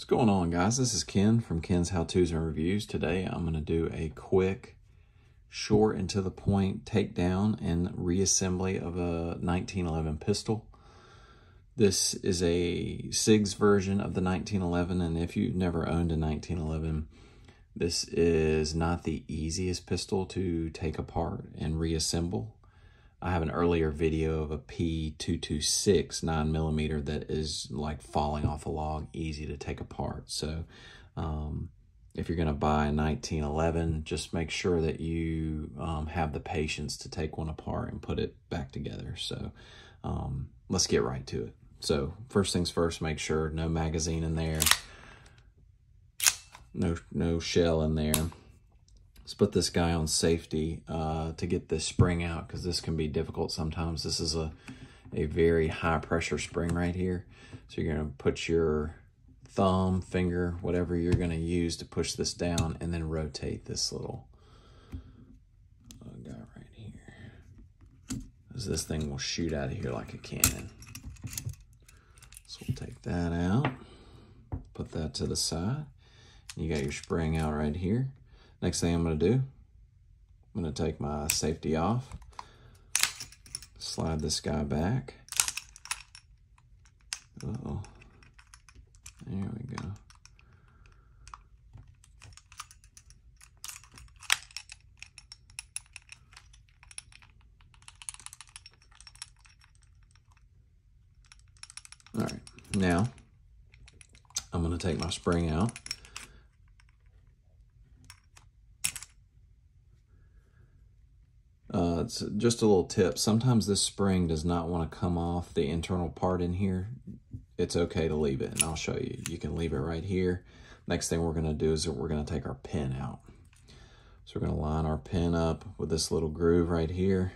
What's going on guys? This is Ken from Ken's How To's and Reviews. Today I'm going to do a quick, short and to the point takedown and reassembly of a 1911 pistol. This is a Sig's version of the 1911 and if you've never owned a 1911, this is not the easiest pistol to take apart and reassemble. I have an earlier video of a P226 9 millimeter that is like falling off a log, easy to take apart. So um, if you're going to buy a 1911, just make sure that you um, have the patience to take one apart and put it back together. So um, let's get right to it. So first things first, make sure no magazine in there, no, no shell in there. Let's put this guy on safety uh, to get this spring out because this can be difficult sometimes. This is a, a very high pressure spring right here. So you're going to put your thumb, finger, whatever you're going to use to push this down and then rotate this little guy right here. Because this thing will shoot out of here like a cannon. So we'll take that out, put that to the side. You got your spring out right here. Next thing I'm going to do, I'm going to take my safety off, slide this guy back. Uh oh There we go. All right, now I'm going to take my spring out. Uh, it's just a little tip. Sometimes this spring does not want to come off the internal part in here. It's okay to leave it, and I'll show you. You can leave it right here. Next thing we're going to do is we're going to take our pin out. So we're going to line our pin up with this little groove right here.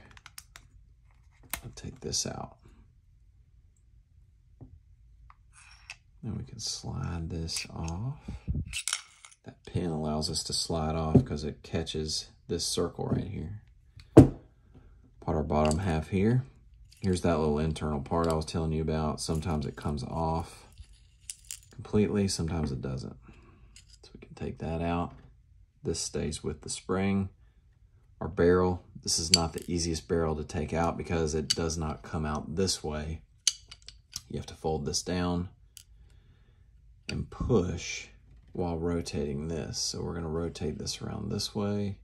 I'll take this out. And we can slide this off. That pin allows us to slide off because it catches this circle right here bottom half here. Here's that little internal part I was telling you about. Sometimes it comes off completely, sometimes it doesn't. So we can take that out. This stays with the spring. Our barrel, this is not the easiest barrel to take out because it does not come out this way. You have to fold this down and push while rotating this. So we're gonna rotate this around this way.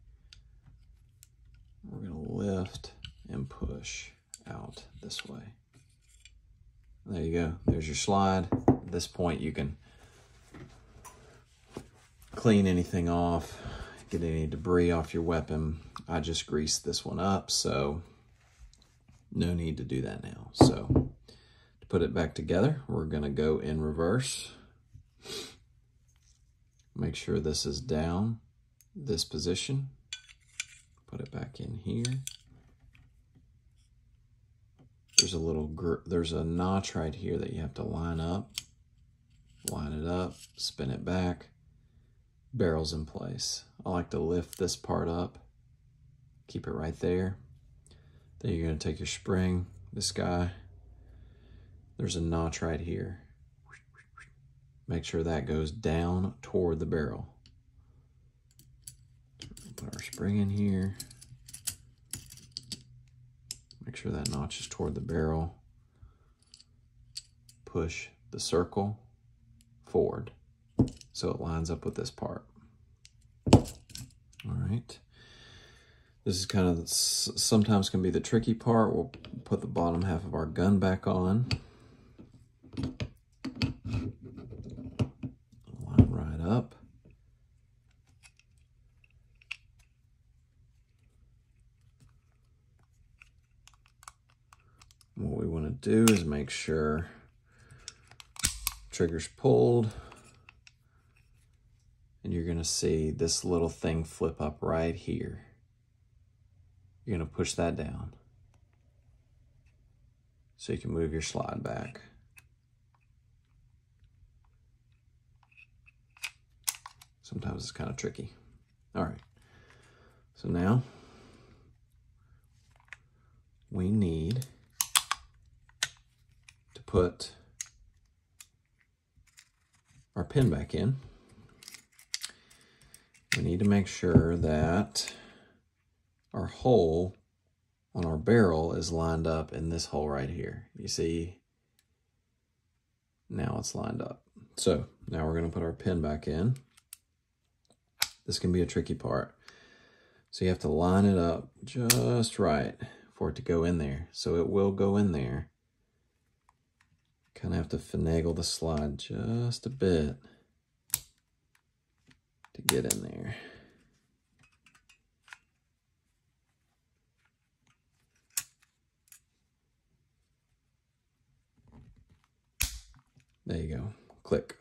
We're gonna lift and push out this way. There you go. There's your slide. At this point, you can clean anything off, get any debris off your weapon. I just greased this one up, so no need to do that now. So to put it back together, we're going to go in reverse. Make sure this is down, this position. Put it back in here there's a little, there's a notch right here that you have to line up. Line it up, spin it back, barrel's in place. I like to lift this part up, keep it right there. Then you're gonna take your spring, this guy, there's a notch right here. Make sure that goes down toward the barrel. Put our spring in here. Make sure that notch is toward the barrel. Push the circle forward so it lines up with this part. All right. This is kind of, sometimes can be the tricky part. We'll put the bottom half of our gun back on. What we want to do is make sure trigger's pulled and you're going to see this little thing flip up right here. You're going to push that down so you can move your slide back. Sometimes it's kind of tricky. All right, so now we need put our pin back in. We need to make sure that our hole on our barrel is lined up in this hole right here. You see, now it's lined up. So now we're going to put our pin back in. This can be a tricky part. So you have to line it up just right for it to go in there. So it will go in there. Kind of have to finagle the slide just a bit to get in there. There you go. Click.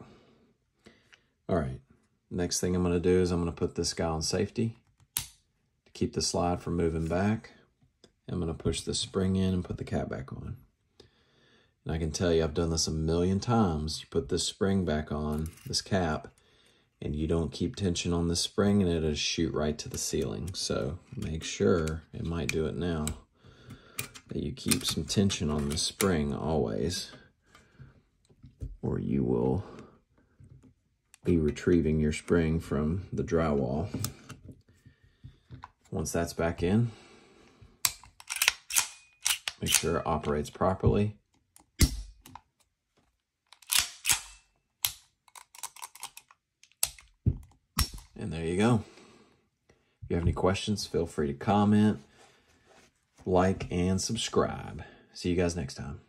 All right. Next thing I'm going to do is I'm going to put this guy on safety to keep the slide from moving back. I'm going to push the spring in and put the cap back on. And I can tell you I've done this a million times. You put this spring back on, this cap, and you don't keep tension on the spring and it'll shoot right to the ceiling. So make sure, it might do it now, that you keep some tension on the spring always or you will be retrieving your spring from the drywall. Once that's back in, make sure it operates properly. And there you go. If you have any questions, feel free to comment, like, and subscribe. See you guys next time.